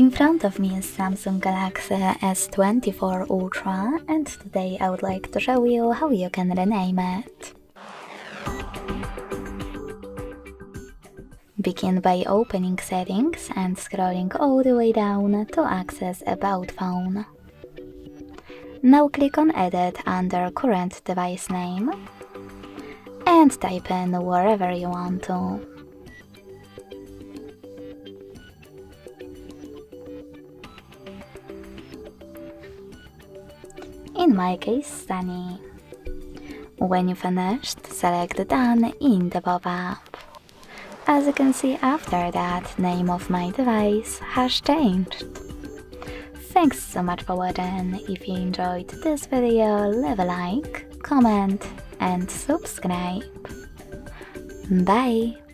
In front of me is Samsung Galaxy S24 Ultra and today I would like to show you how you can rename it. Begin by opening settings and scrolling all the way down to access about phone. Now click on edit under current device name and type in wherever you want to. In my case, Sunny. When you finished, select Done in the pop-up. As you can see after that, name of my device has changed. Thanks so much for watching. If you enjoyed this video, leave a like, comment and subscribe. Bye!